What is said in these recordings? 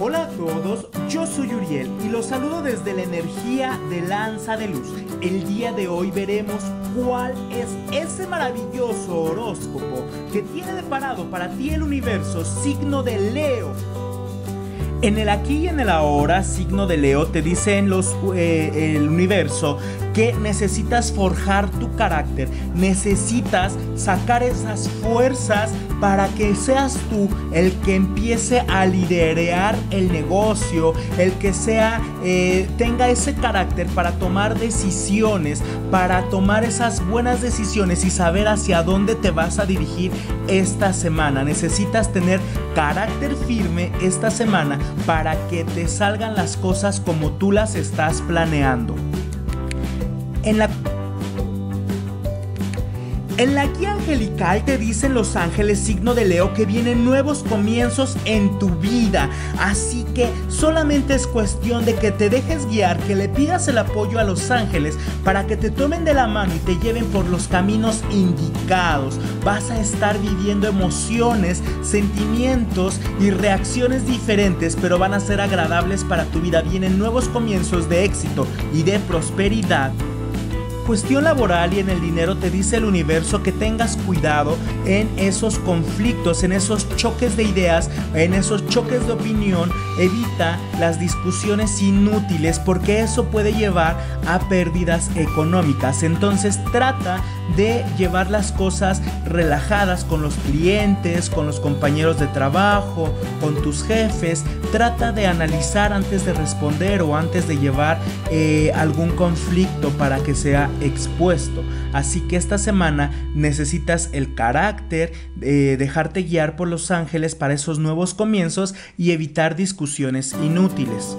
Hola a todos, yo soy Uriel y los saludo desde la energía de Lanza de Luz. El día de hoy veremos cuál es ese maravilloso horóscopo que tiene deparado para ti el universo signo de Leo. En el aquí y en el ahora, signo de Leo, te dice en los, eh, el universo que necesitas forjar tu carácter, necesitas sacar esas fuerzas para que seas tú el que empiece a liderar el negocio, el que sea, eh, tenga ese carácter para tomar decisiones, para tomar esas buenas decisiones y saber hacia dónde te vas a dirigir esta semana. Necesitas tener carácter firme esta semana para que te salgan las cosas como tú las estás planeando. En la en la guía angelical te dicen los ángeles signo de Leo que vienen nuevos comienzos en tu vida. Así que solamente es cuestión de que te dejes guiar, que le pidas el apoyo a los ángeles para que te tomen de la mano y te lleven por los caminos indicados. Vas a estar viviendo emociones, sentimientos y reacciones diferentes, pero van a ser agradables para tu vida. Vienen nuevos comienzos de éxito y de prosperidad cuestión laboral y en el dinero te dice el universo que tengas cuidado en esos conflictos, en esos choques de ideas, en esos choques de opinión. Evita las discusiones inútiles porque eso puede llevar a pérdidas económicas. Entonces trata de llevar las cosas relajadas con los clientes, con los compañeros de trabajo, con tus jefes. Trata de analizar antes de responder o antes de llevar eh, algún conflicto para que sea expuesto. Así que esta semana necesitas el carácter, de dejarte guiar por los ángeles para esos nuevos comienzos y evitar discusiones inútiles.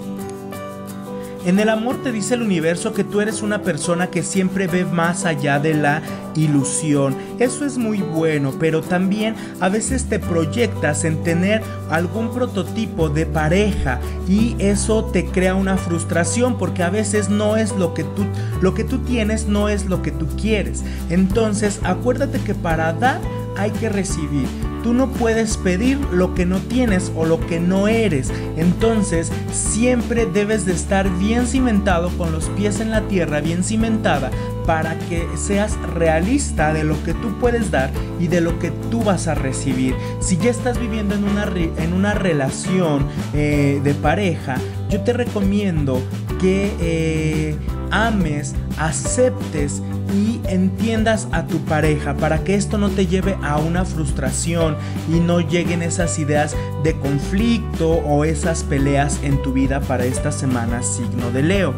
En el amor te dice el universo que tú eres una persona que siempre ve más allá de la ilusión. Eso es muy bueno, pero también a veces te proyectas en tener algún prototipo de pareja y eso te crea una frustración porque a veces no es lo que tú lo que tú tienes no es lo que tú quieres. Entonces, acuérdate que para dar hay que recibir. Tú no puedes pedir lo que no tienes o lo que no eres. Entonces siempre debes de estar bien cimentado con los pies en la tierra, bien cimentada, para que seas realista de lo que tú puedes dar y de lo que tú vas a recibir. Si ya estás viviendo en una, en una relación eh, de pareja, yo te recomiendo que eh, ames, aceptes y entiendas a tu pareja para que esto no te lleve a una frustración y no lleguen esas ideas de conflicto o esas peleas en tu vida para esta semana signo de Leo.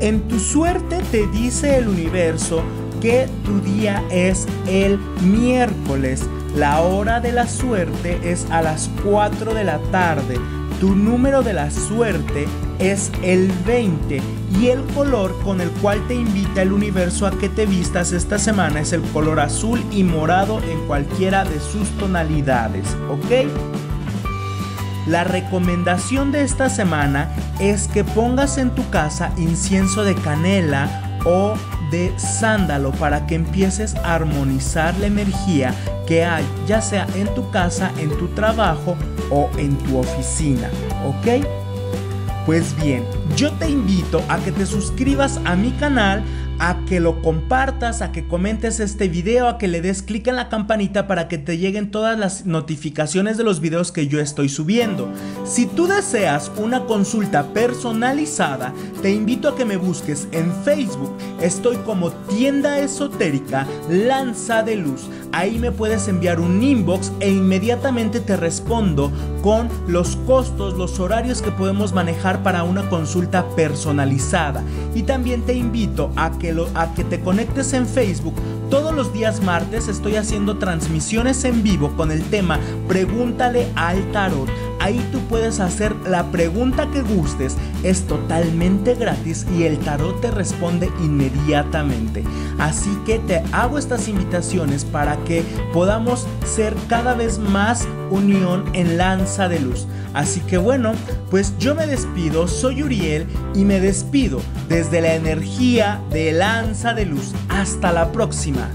En tu suerte te dice el universo que tu día es el miércoles. La hora de la suerte es a las 4 de la tarde. Tu número de la suerte es el 20 y el color con el cual te invita el universo a que te vistas esta semana es el color azul y morado en cualquiera de sus tonalidades, ¿ok? La recomendación de esta semana es que pongas en tu casa incienso de canela o de sándalo para que empieces a armonizar la energía que hay, ya sea en tu casa, en tu trabajo o en tu oficina, ¿ok? Pues bien, yo te invito a que te suscribas a mi canal a que lo compartas, a que comentes este video, a que le des clic en la campanita para que te lleguen todas las notificaciones de los videos que yo estoy subiendo. Si tú deseas una consulta personalizada, te invito a que me busques en Facebook. Estoy como tienda esotérica Lanza de Luz. Ahí me puedes enviar un inbox e inmediatamente te respondo con los costos, los horarios que podemos manejar para una consulta personalizada. Y también te invito a que a que te conectes en Facebook. Todos los días martes estoy haciendo transmisiones en vivo con el tema Pregúntale al tarot. Ahí tú puedes hacer la pregunta que gustes, es totalmente gratis y el tarot te responde inmediatamente. Así que te hago estas invitaciones para que podamos ser cada vez más unión en lanza de luz. Así que bueno, pues yo me despido, soy Uriel y me despido desde la energía de lanza de luz. Hasta la próxima.